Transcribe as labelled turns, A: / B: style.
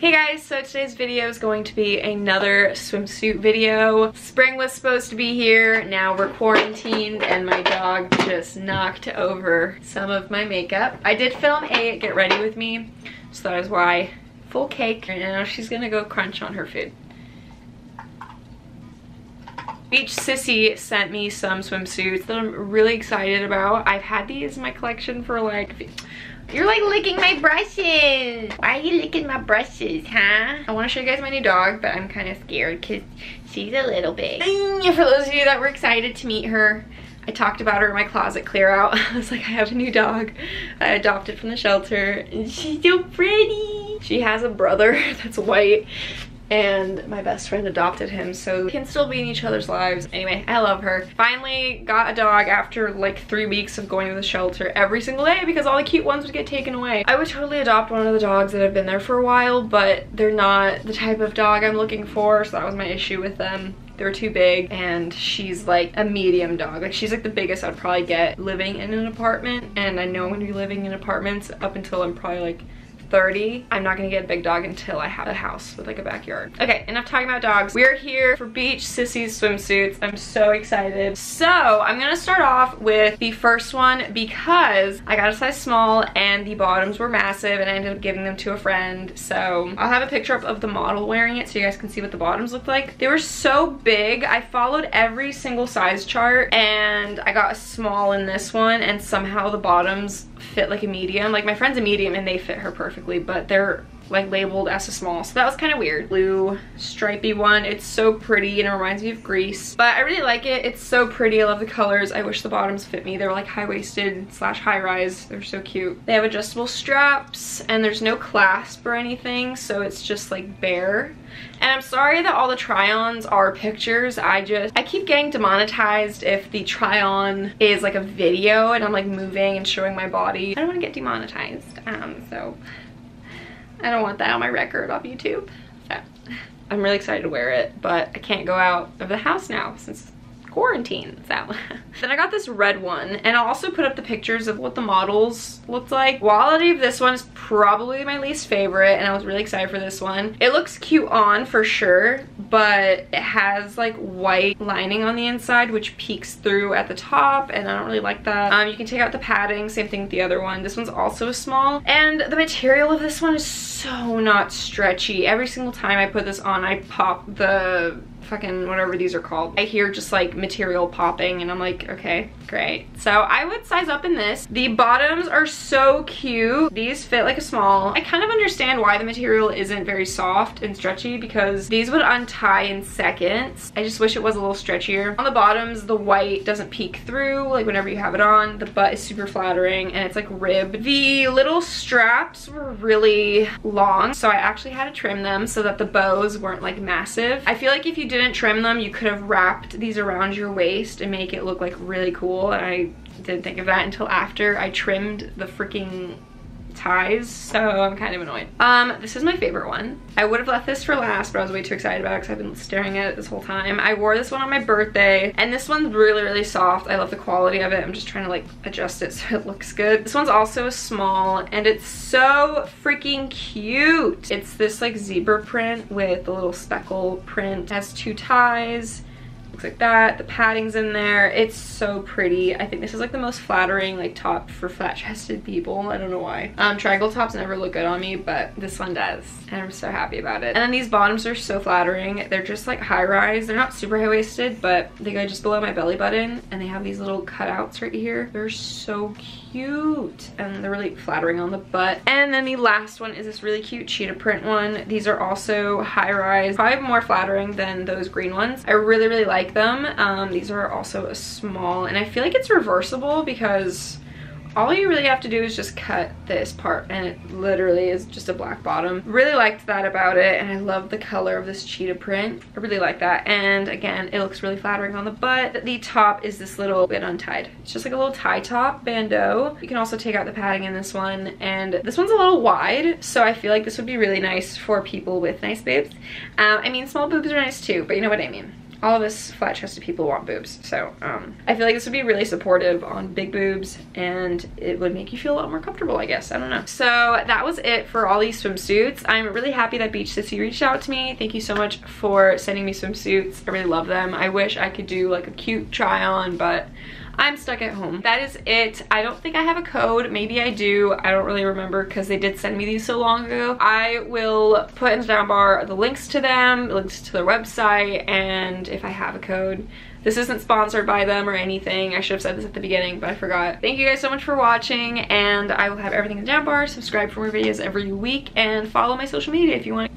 A: Hey guys, so today's video is going to be another swimsuit video. Spring was supposed to be here, now we're quarantined and my dog just knocked over some of my makeup. I did film a get ready with me, so that is why full cake. And now she's gonna go crunch on her food. Beachsissi sent me some swimsuits that I'm really excited about. I've had these in my collection for like you're like licking my brushes. Why are you licking my brushes, huh? I want to show you guys my new dog, but I'm kind of scared because she's a little big. For those of you that were excited to meet her, I talked about her in my closet clear out. I was like, I have a new dog. I adopted from the shelter and she's so pretty. She has a brother that's white and my best friend adopted him so we can still be in each other's lives. Anyway, I love her. Finally got a dog after like three weeks of going to the shelter every single day because all the cute ones would get taken away. I would totally adopt one of the dogs that have been there for a while, but they're not the type of dog I'm looking for, so that was my issue with them they're too big and she's like a medium dog like she's like the biggest I'd probably get living in an apartment and I know I'm gonna be living in apartments up until I'm probably like 30, I'm not gonna get a big dog until I have a house with like a backyard. Okay, enough talking about dogs. We're here for Beachsissi's swimsuits. I'm so excited. So I'm gonna start off with the first one because I got a size small and the bottoms were massive and I ended up giving them to a friend. So I'll have a picture up of the model wearing it so you guys can see what the bottoms look like. They were so big. I followed every single size chart and I got a small in this one and somehow the bottoms fit like a medium. Like my friend's a medium and they fit her perfectly, but they're like labeled as a small. So that was kind of weird. Blue stripy one. It's so pretty and it reminds me of Grease. But I really like it. It's so pretty. I love the colors. I wish the bottoms fit me. They're like high-waisted slash high-rise. They're so cute. They have adjustable straps and there's no clasp or anything. So it's just like bare. And I'm sorry that all the try-ons are pictures. I just, I keep getting demonetized if the try-on is like a video and I'm like moving and showing my body. I don't want to get demonetized. Um, so I don't want that on my record off YouTube. So I'm really excited to wear it, but I can't go out of the house now since quarantine. So then I got this red one and I'll also put up the pictures of what the models looked like. Quality of this one is probably my least favorite and I was really excited for this one. It looks cute on for sure, but it has like white lining on the inside which peeks through at the top and I don't really like that. Um, you can take out the padding, same thing with the other one. This one's also small and the material of this one is so not stretchy. Every single time I put this on I pop the fucking whatever these are called. I hear just like material popping and I'm like, okay, great. So I would size up in this. The bottoms are so cute. These fit like a small. I kind of understand why the material isn't very soft and stretchy because these would untie in seconds. I just wish it was a little stretchier. On the bottoms, the white doesn't peek through like whenever you have it on. The butt is super flattering and it's like ribbed. The little straps were really long so I actually had to trim them so that the bows weren't like massive. I feel like if you did didn't trim them, you could have wrapped these around your waist and make it look like really cool. And I didn't think of that until after I trimmed the freaking ties so I'm kind of annoyed. Um, this is my favorite one. I would have left this for last but I was way too excited about it because I've been staring at it this whole time. I wore this one on my birthday and this one's really really soft. I love the quality of it. I'm just trying to like adjust it so it looks good. This one's also small and it's so freaking cute. It's this like zebra print with a little speckle print. It has two ties looks like that. The padding's in there. It's so pretty. I think this is like the most flattering like top for flat chested people. I don't know why. Um, triangle tops never look good on me, but this one does. And I'm so happy about it. And then these bottoms are so flattering. They're just like high rise. They're not super high waisted, but they go just below my belly button. And they have these little cutouts right here. They're so cute. And they're really flattering on the butt. And then the last one is this really cute cheetah print one. These are also high rise. Probably more flattering than those green ones. I really, really like like them. Um, these are also a small and I feel like it's reversible because all you really have to do is just cut this part and it literally is just a black bottom. Really liked that about it and i love the color of this cheetah print. I really like that. And again it looks really flattering on the butt. The top is this little bit untied. It's just like a little tie top bandeau. You can also take out the padding in this one and this one's a little wide so i feel like this would be really nice for people with nice boobs. Um, i mean small boobs are nice too but you know what i mean all of us flat chested people want boobs. So um, I feel like this would be really supportive on big boobs and it would make you feel a lot more comfortable, I guess. I don't know. So that was it for all these swimsuits. I'm really happy that Beachsissi reached out to me. Thank you so much for sending me swimsuits. I really love them. I wish I could do like a cute try on, but I'm stuck at home. That is it. I don't think I have a code. Maybe I do. I don't really remember because they did send me these so long ago. I will put in the down bar the links to them, links to their website, and if I have a code, this isn't sponsored by them or anything. I should have said this at the beginning, but I forgot. Thank you guys so much for watching, and I will have everything in the down bar. Subscribe for more videos every week, and follow my social media if you want